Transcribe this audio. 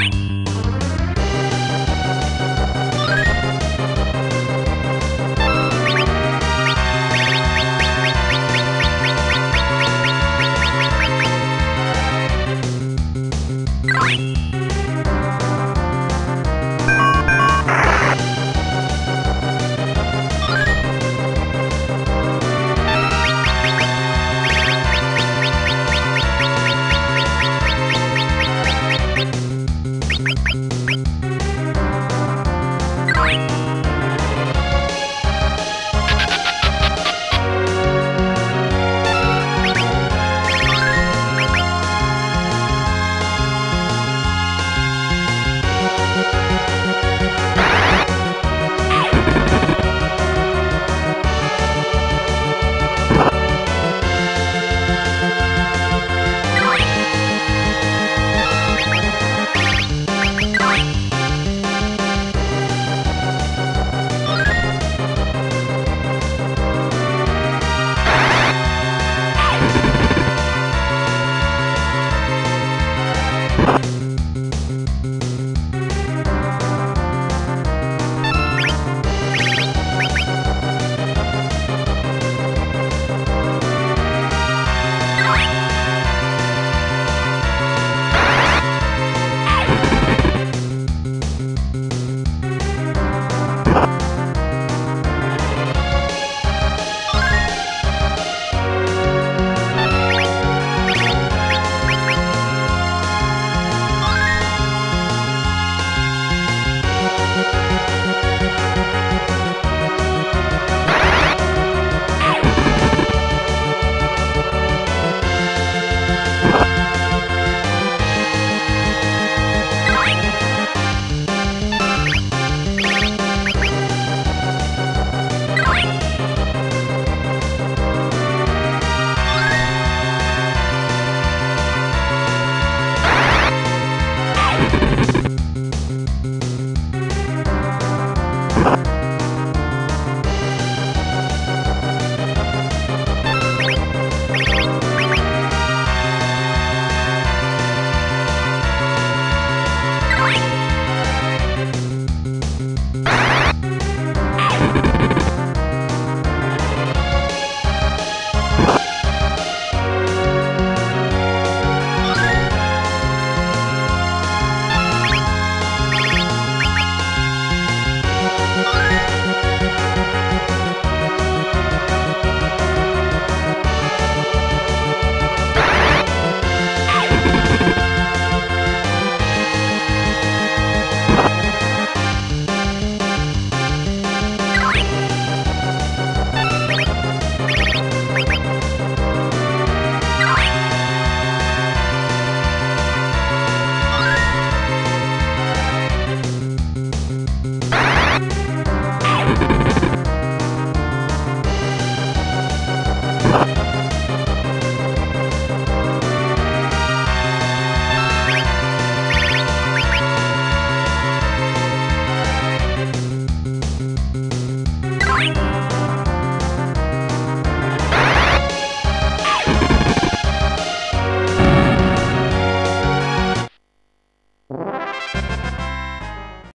you